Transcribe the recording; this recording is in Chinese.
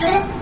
对。